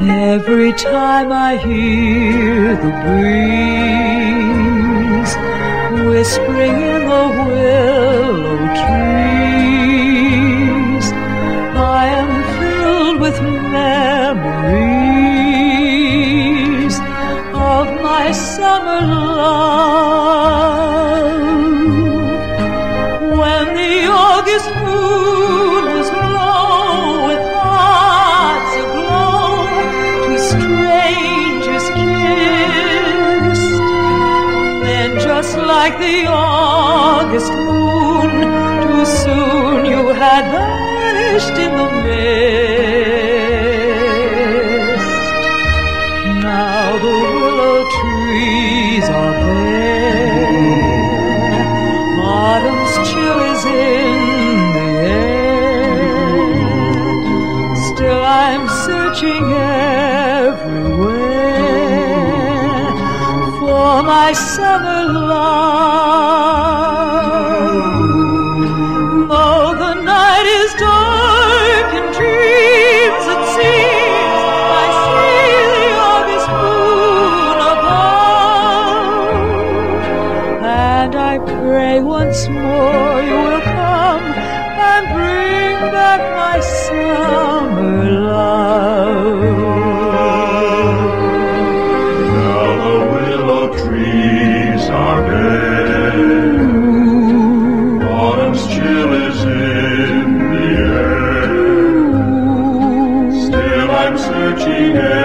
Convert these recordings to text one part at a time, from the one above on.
Every time I hear the breeze whispering in the willow trees, I am filled with memories of my summer love. Just like the August moon, too soon you had vanished in the mist. Now the willow trees are bare, autumn's chill is in the air. Still, I'm searching everywhere for my summer love. Though the night is dark and dreams it seems, I see the August moon above, and I pray once more you will I'm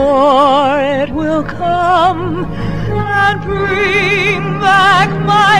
more. It will come and bring back my